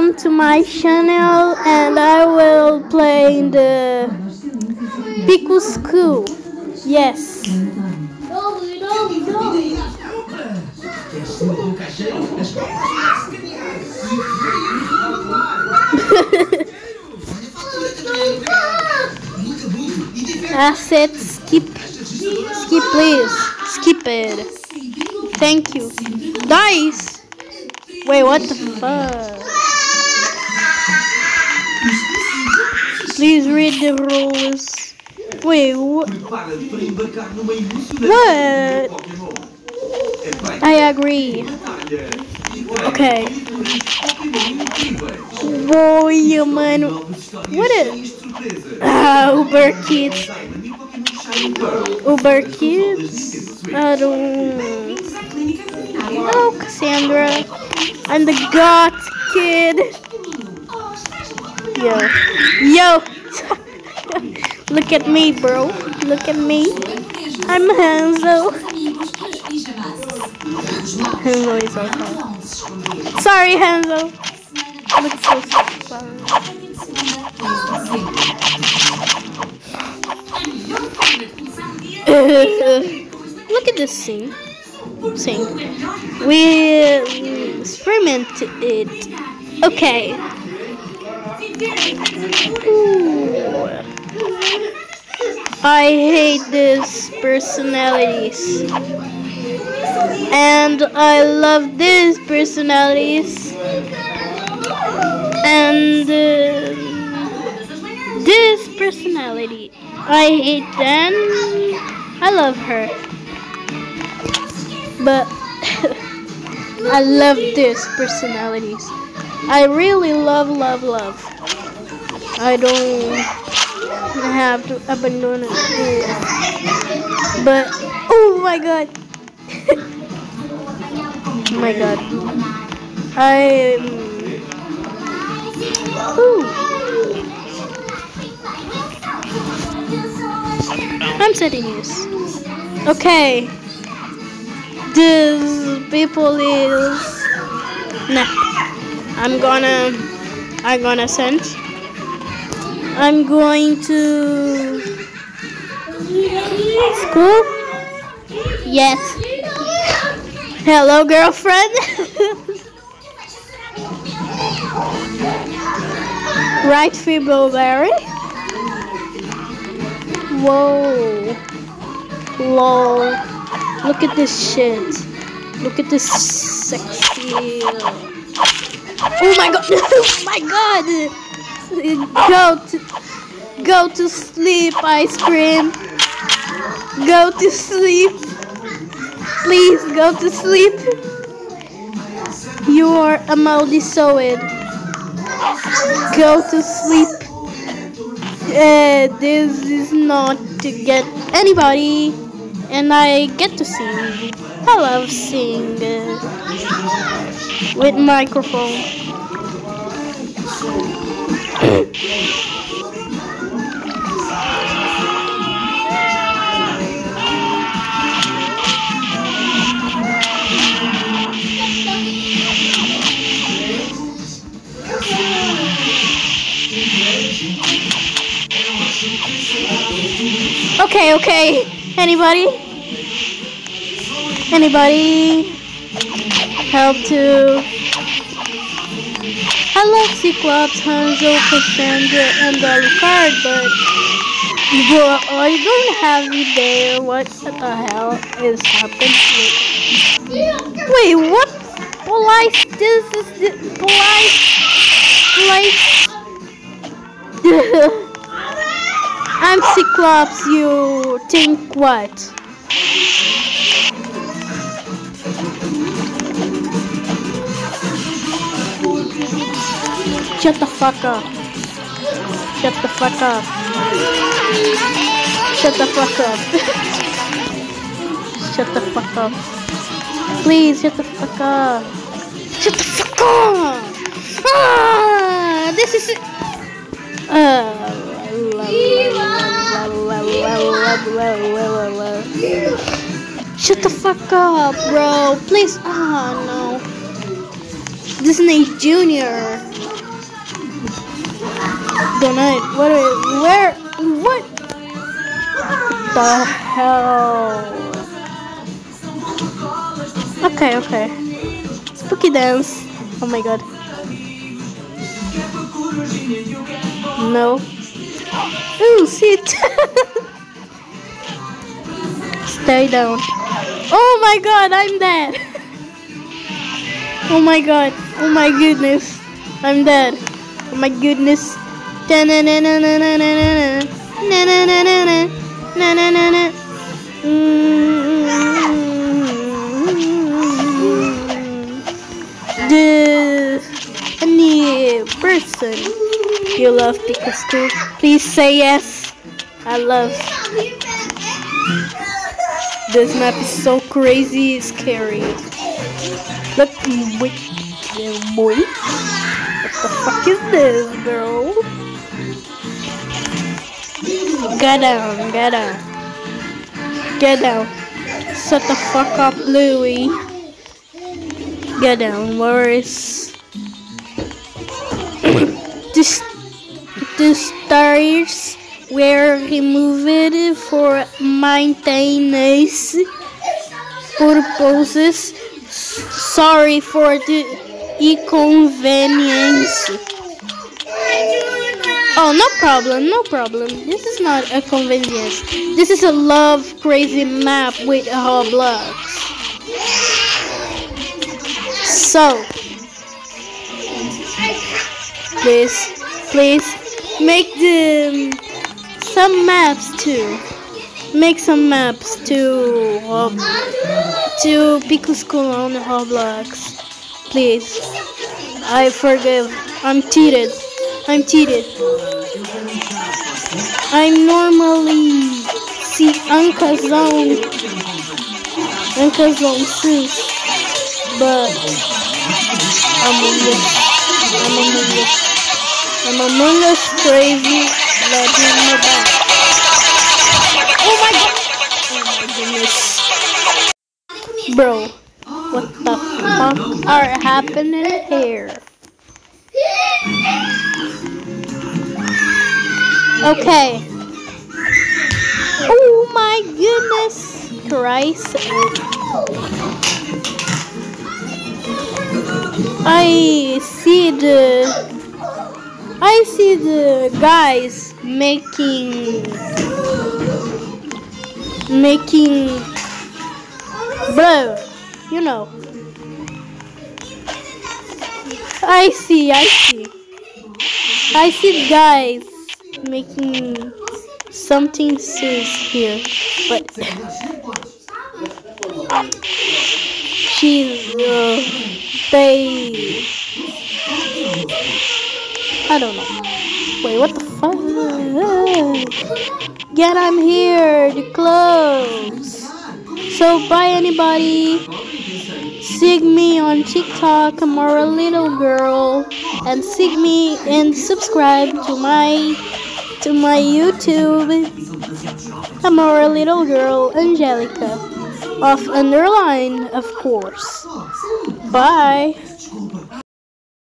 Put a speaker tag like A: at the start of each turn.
A: welcome to my channel and I will play in the Pico School. Yes. Asset skip. Skip please. Skip it. Thank you. Dice. Wait, what the fuck? Please read the rules. Wait, what? What? I agree. Okay. Boy, mano. What is? Ah, Uber Kids. Uber Kids? I don't. Oh, Cassandra. I'm the God kid. Yo. Yo. Look at me, bro. Look at me. I'm Hanzo. Hanzo is. Sorry, Hanzo. Look so. Look at this scene. Scene. We experimented it. Okay. I hate these personalities. And I love these personalities. And uh, this personality. I hate them. I love her. But I love these personalities. I really love, love, love. I don't have to abandon it. But oh my god. oh my god. I'm. Ooh. I'm setting news. Okay. This people is nah. I'm gonna I'm gonna send. I'm going to school. Yes. Hello, girlfriend. right, Fibroberry. Whoa. Lol. Look at this shit. Look at this sexy. Oh, oh my god. oh my god. Go to go to sleep, ice cream. Go to sleep. Please go to sleep. You are a maldisoid. Go to sleep. Uh, this is not to get anybody, and I get to sing. I love sing uh, with microphone. Okay, okay. Anybody? Anybody? Help to. I love Cyclops, Hanzo, Cassandra, and Alucard, but well, I don't have you there. What the hell is happening? Wait, what? Police? This is the police. Police. I'm Cyclops, you think what? Shut the fuck up. Shut the fuck up. Shut the fuck up. shut the fuck up. Please, shut the fuck up. Shut the fuck up! Ah, this is... Uh, Shut the fuck up, bro. Please. Oh, no. Disney Junior. Donut. What? are- Where? What? The hell? Okay, okay. Spooky dance. Oh my god. No. Ooh, sit. Stay down. Oh my god, I'm dead. Oh my god. Oh my goodness. I'm dead. Oh my goodness. Na-na-na-na. Mm. The any person you love Pikachu, please say yes. I love. This map is so crazy, scary. Look, wait. What the fuck is this, bro? Get down, get down. Get down. Shut the fuck up, Louie. Get down, Morris. this, the stars were removed for maintenance purposes. Sorry for the inconvenience. Oh, no problem, no problem. This is not a convenience. This is a love crazy map with Roblox. So, please, please make the um, some maps too. Make some maps to Rob, to Pico School on Roblox. Please, I forgive. I'm cheated. I'm cheated. I'm normally see Anka Zone, Anka Zone Sus, but Among Us, Among Us, I'm Among Us crazy. Let me know back. Oh my god! Oh my goodness. Bro, what the fuck are happening here? Okay. Oh my goodness. Christ. I see the I see the guys making making bro you know I see I see I see guys making something serious here but she's uh, they I don't know. Wait, what the fuck? Get I'm here, the clothes. So bye anybody. Sig me on TikTok, Amora Little Girl, and sig me and subscribe to my to my YouTube, Amora Little Girl Angelica, off underline, of course. Bye.